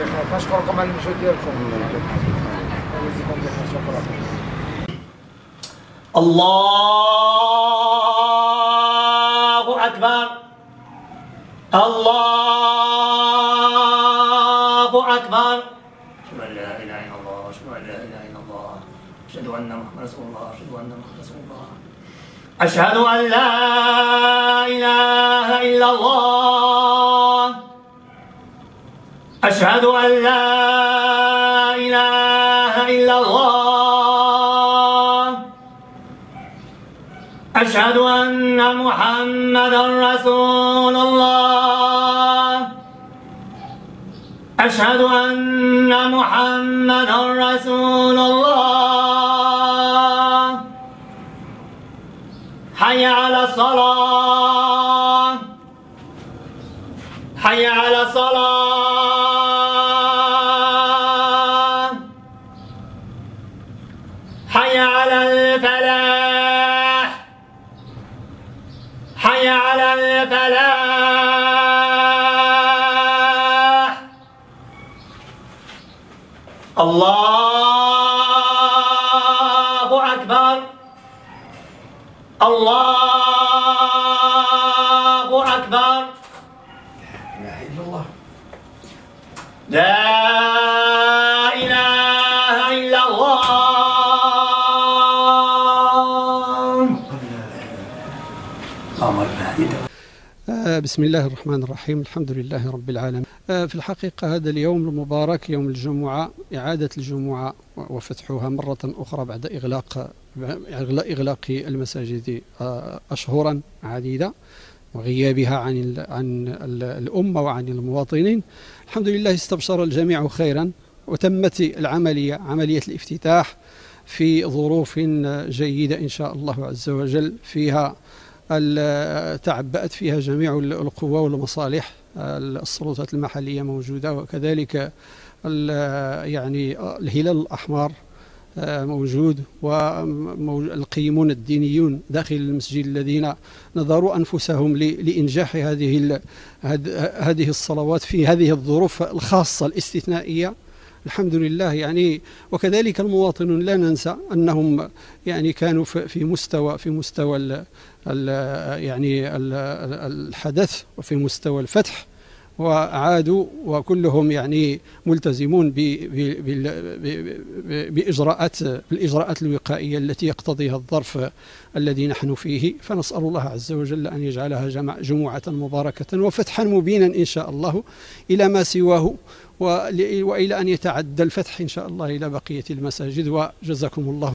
الحاجة ديالكم يجزيكم بخير شكرا الله أكبر الله أكبر أشهد أن لا إله إلا الله أشهد أن لا إله إلا الله أشهد أن محمد رسول الله أشهد أن محمد رسول الله أشهد أن لا إله أشهد أن لا إله إلا الله. أشهد أن محمدا رسول الله. أشهد أن محمدا رسول الله. حي على الصلاة. حي على الصلاة. حي على الفلاح. حي على الفلاح. الله أكبر. الله أكبر. لا إله إلا الله. لا بسم الله الرحمن الرحيم. الحمد لله رب العالمين. آه، في الحقيقة هذا اليوم المبارك يوم الجمعة إعادة الجمعة وفتحها مرة أخرى بعد إغلاق إغلاق المساجد آه، أشهرا عديدة وغيابها عن عن ال الأمة وعن المواطنين. الحمد لله استبشر الجميع خيرا وتمت العملية عملية الافتتاح في ظروف جيدة إن شاء الله عز وجل فيها تعبأت فيها جميع ال- القوى والمصالح ال- السلطات المحلية موجودة وكذلك يعني الهلال الأحمر آه، موجود والقيمون الدينيون داخل المسجد الذين نظروا أنفسهم لإنجاح هذه هذه الصلوات في هذه الظروف الخاصة الاستثنائية. الحمد لله. يعني وكذلك المواطنون لا ننسى أنهم يعني كانوا في مستوى في مستوى ال ال يعني ال الحدث وفي مستوى الفتح وعادوا وكلهم يعني ملتزمون ب- ب- بال- ب- ب- بإجراءات بالإجراءات الوقائية التي يقتضيها الظرف الذي نحن فيه. فنسأل الله عز وجل أن يجعلها جمع جمعة مباركة وفتحا مبينا إن شاء الله إلى ما سواه. وإلى أن يتعدى الفتح إن شاء الله إلى بقية المساجد. وجزاكم الله